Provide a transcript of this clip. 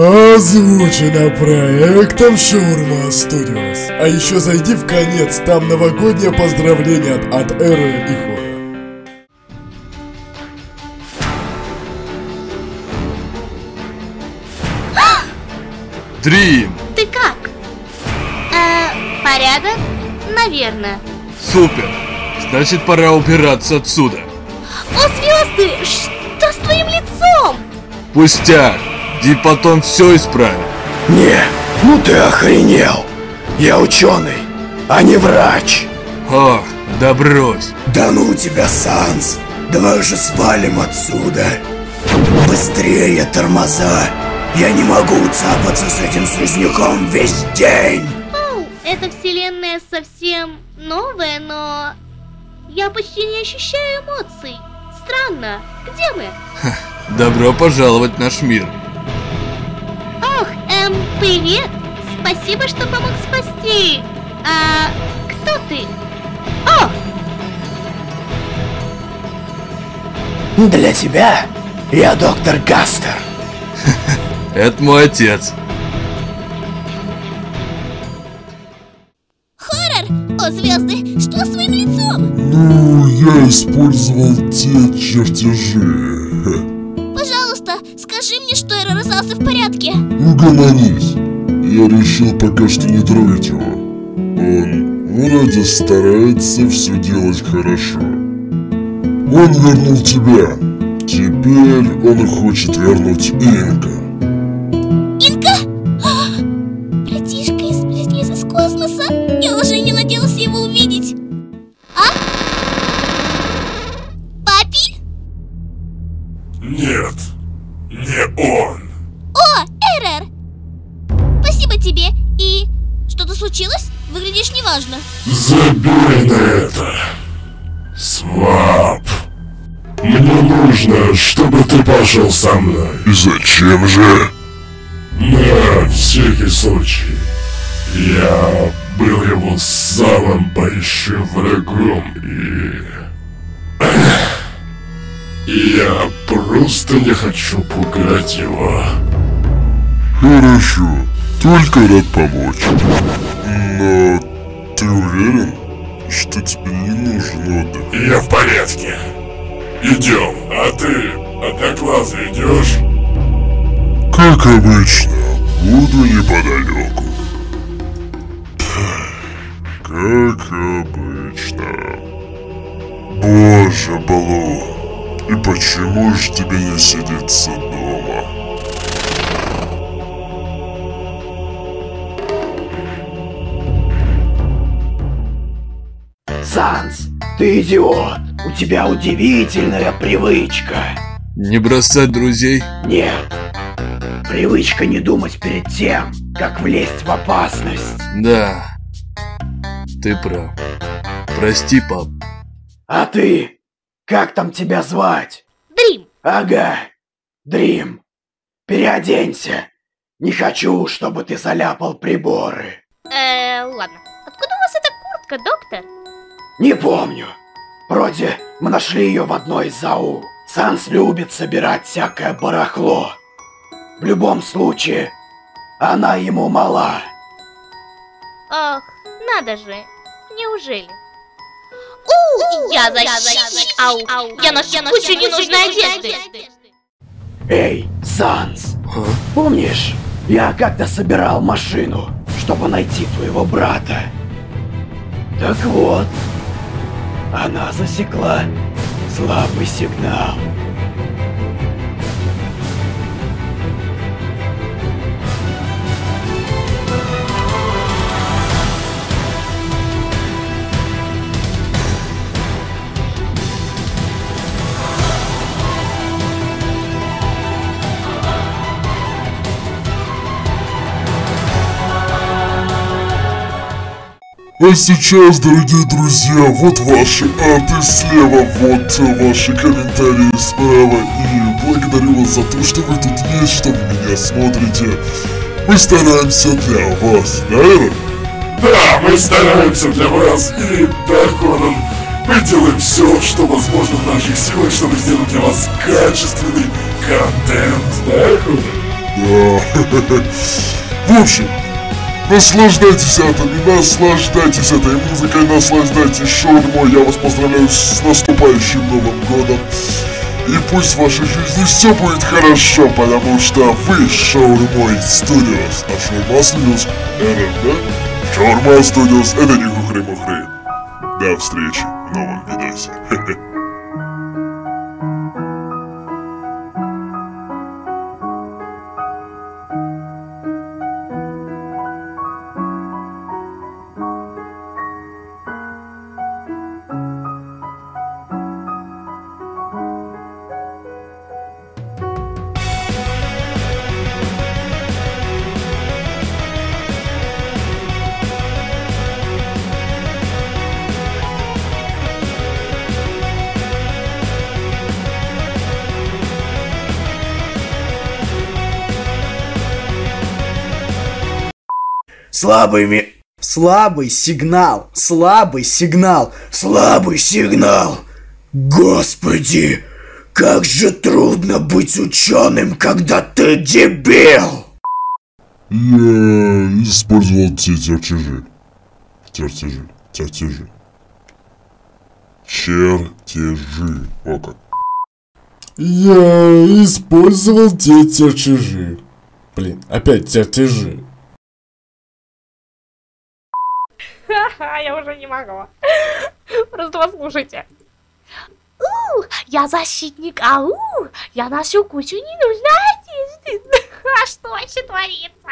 Озвучено проектом Шаурма Студиос. А еще зайди в конец, там новогоднее поздравление от, от Эры и Хора. Дрим! Ты как? Э, порядок? Наверное. Супер! Значит, пора убираться отсюда. О, звезды! Что с твоим лицом? Пустяк! Дипотон все исправит. Не, ну ты охренел. Я ученый, а не врач. Ох, да брось. Да ну тебя, Санс. Давай уже свалим отсюда. Быстрее, тормоза. Я не могу цапаться с этим слизняком весь день. Оу, эта вселенная совсем новая, но... Я почти не ощущаю эмоций. Странно. Где мы? Добро пожаловать в наш мир. Привет. Спасибо, что помог спасти. А кто ты? О, Для тебя я доктор Гастер. Это мой отец. Хоррор! О, звезды, что с твоим лицом? Ну, я использовал те чертежи. Угомонись. Я решил пока что не трогать его. Он вроде старается все делать хорошо. Он вернул тебя. Теперь он хочет вернуть Инка. Спасибо тебе. И что-то случилось? Выглядишь неважно. Забей на это. Свап. Мне нужно, чтобы ты пошел со мной. И зачем же? На всякий случай. Я был его самым большим врагом и... Я просто не хочу пугать его. Хорошо, только рад помочь. Но ты уверен, что тебе не нужен отдых? Я в порядке. Идем. А ты, одноклассный, идешь? Как обычно, буду неподалеку. Как обычно. Боже, Балу, и почему же тебе не сидится дома? Санс, ты идиот. У тебя удивительная привычка. Не бросать друзей? Нет. Привычка не думать перед тем, как влезть в опасность. Да. Ты прав. Прости, пап. А ты? Как там тебя звать? Дрим! Ага. Дрим. Переоденься. Не хочу, чтобы ты заляпал приборы. Э, ладно. Откуда у вас эта куртка, доктор? Не помню. Вроде мы нашли ее в одной из ЗАУ. Санс любит собирать всякое барахло. В любом случае, она ему мала. Ах, надо же. Неужели? У, я защитник! Ау, я ношу кучу ненужной одежды. Эй, Санс, помнишь, я как-то собирал машину, чтобы найти твоего брата. Так вот, она засекла слабый сигнал. А сейчас, дорогие друзья, вот ваши арты слева, вот ваши комментарии справа. И благодарю вас за то, что вы тут есть, что вы меня смотрите. Мы стараемся для вас, наверное? Да, мы стараемся для вас. И да, Конан, мы делаем все, что возможно в наших силах, чтобы сделать для вас качественный контент. Да, Конан? Да. В общем, наслаждайтесь этим, наслаждайтесь этой музыкой, наслаждайтесь шаурмой. Я вас поздравляю с наступающим Новым Годом. И пусть в вашей жизни все будет хорошо, потому что вы Шаурмой Studios. А Шаурма Studios да? Шаурма Studios это не хухры-мухры. До встречи в новом видосе. Слабый ми... Слабый сигнал, слабый сигнал, слабый сигнал. Господи, как же трудно быть ученым, когда ты дебил. Я использовал те чертежи. Чертежи, чертежи. Чертежи. О как. Я использовал те чертежи. Блин, опять чертежи. Я уже не могу. Просто послушайте. У, я защитник, ау, я ношу кучу ненужной одежды. А что еще творится?